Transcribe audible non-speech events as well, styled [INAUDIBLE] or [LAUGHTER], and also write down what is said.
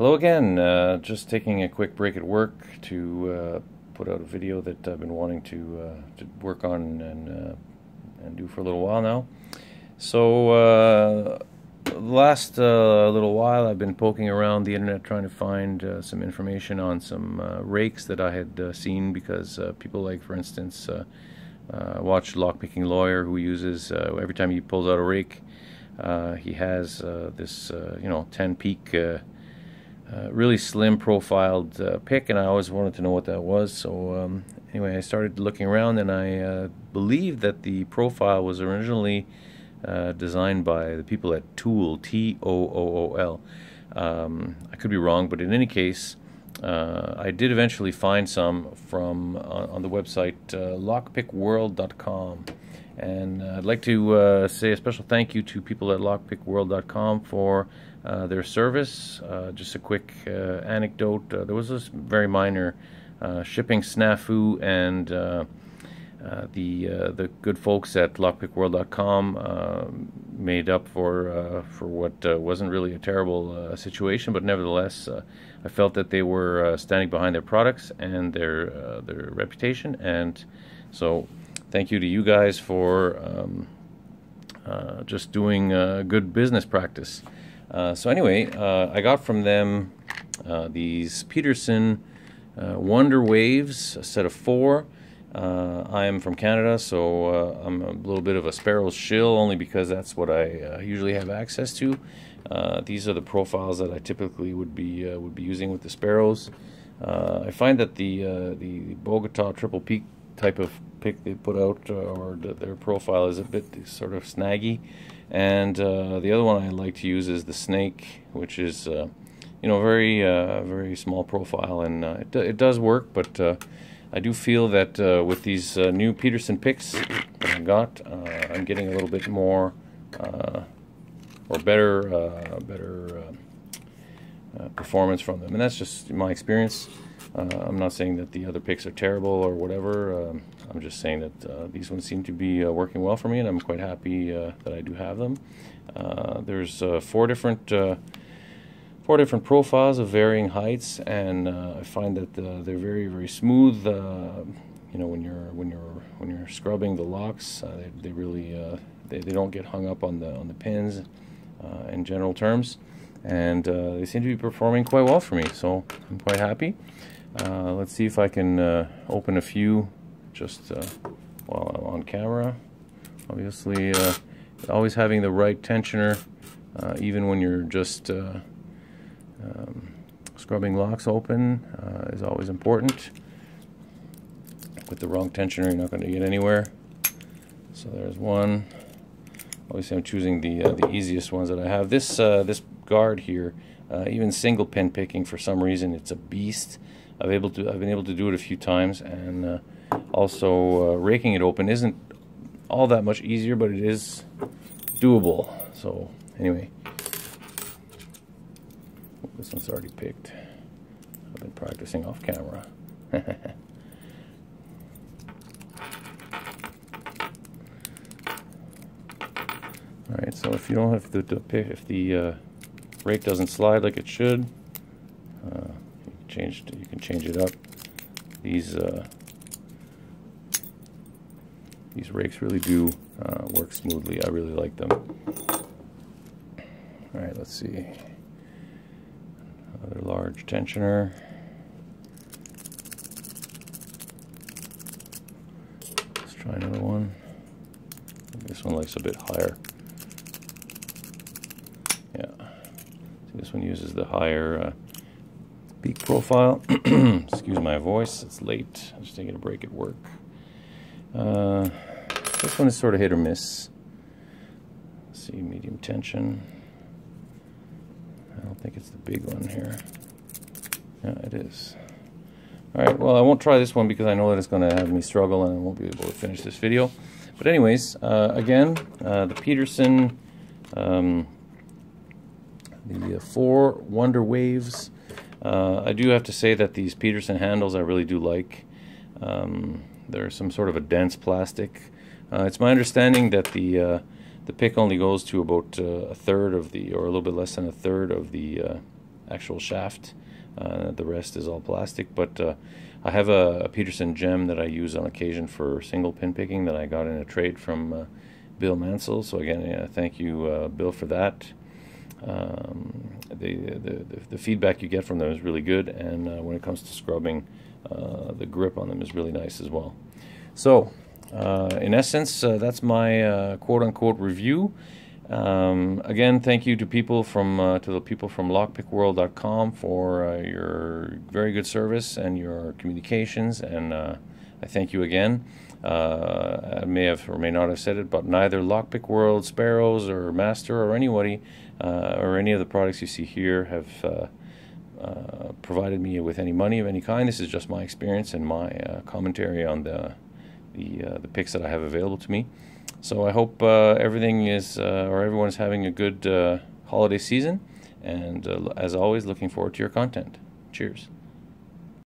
Hello again. Uh, just taking a quick break at work to uh, put out a video that I've been wanting to uh, to work on and uh, and do for a little while now. So uh, last uh, little while, I've been poking around the internet trying to find some information on some rakes that I had seen because people like, for instance, watch Lockpicking Lawyer, who uses every time he pulls out a rake. he has this, you know, 10 peak uh, really slim profiled uh, pick, and I always wanted to know what that was. So um, anyway, I started looking around, and I uh, believe that the profile was originally uh, designed by the people at Tool, T O O O L. Um, I could be wrong, but in any case, uh, I did eventually find some from on the website lockpickworld.com. And uh, I'd like to uh, say a special thank you to people at lockpickworld.com for uh, their service. Uh, just a quick uh, anecdote uh, there was this very minor shipping snafu, and the the good folks at lockpickworld.com made up for for what wasn't really a terrible situation, but nevertheless, I felt that they were standing behind their products and their their reputation, and so thank you to you guys for um, uh, just doing uh, good business practice. Uh, so anyway, uh, I got from them uh, these Peterson uh, Wonder Waves, a set of four. I am from Canada, so I'm a little bit of a Sparrows shill, only because that's what I usually have access to. these are the profiles that I typically would be would be using with the Sparrows. I find that the the Bogota Triple Peak type of pick they put out, or the, their profile, is a bit sort of snaggy. And uh, the other one I like to use is the Snake, which is uh, you know very uh, very small profile, and uh, it, it does work. But uh, I do feel that uh, with these new Peterson picks that I got, I'm getting a little bit more or better better performance from them, and that's just my experience. Uh, I'm not saying that the other picks are terrible or whatever. Um, I'm just saying that uh, these ones seem to be uh, working well for me, and I'm quite happy uh, that I do have them. Uh, there's uh, four different four different profiles of varying heights, and I find that they're very very smooth. you know, when you're when you're when you're scrubbing the locks, they, they really they, they don't get hung up on the on the pins. in general terms, and they seem to be performing quite well for me. So I'm quite happy. Uh, let's see if I can uh, open a few just uh, while I'm on camera. Obviously, uh, always having the right tensioner, uh, even when you're just uh, um, scrubbing locks open, is always important. With the wrong tensioner, you're not going to get anywhere. So there's one. Obviously, I'm choosing the the easiest ones that I have. This this guard here, even single pin picking, for some reason, it's a beast. I've able to I've been able to do it a few times, and uh, also uh, raking it open isn't all that much easier, but it is doable. So anyway, this one's already picked. I've been practicing off camera. [LAUGHS] All right, so if you don't have the, if the uh, rake doesn't slide like it should, uh, changed you can change it up. These uh, these rakes really do uh, work smoothly. I really like them. Alright let's see. Another large tensioner. Let's try another one. This one likes a bit higher yeah See, this one uses the higher uh, peak profile. [CLEARS THROAT] Excuse my voice, it's late. I'm just taking a break at work. Uh, this one is sort of hit or miss. Let's see, medium tension. I don't think it's the big one here. Yeah, it is. Alright, well I won't try this one because I know that it's going to have me struggle and I won't be able to finish this video. But anyways, uh, again, uh, the Peterson, um, the four Wonder Waves uh, I do have to say that these Peterson handles I really do like. Um, they're some sort of a dense plastic. Uh, it's my understanding that the uh, the pick only goes to about uh, a third of the, or a little bit less than a third of the uh, actual shaft. Uh, the rest is all plastic, but I have a, a, Peterson gem that I use on occasion for single pin picking that I got in a trade from Bill Mansell. So again, thank you, Bill, for that. Um, the, the, the, feedback you get from them is really good, and uh, when it comes to scrubbing, uh, the grip on them is really nice as well. So, in essence, that's my quote unquote review. Um, again, thank you to people from uh, to the people from lockpickworld.com for uh, your very good service and your communications, and uh, I thank you again. Uh, I may have or may not have said it, but neither Lockpick World, Sparrows, or Master, or anybody, uh, or any of the products you see here have uh, provided me with any money of any kind. This is just my experience and my commentary on the the, the picks that I have available to me. So I hope uh, everything is, uh, or everyone's having a good uh, holiday season. And uh, as always, looking forward to your content. Cheers.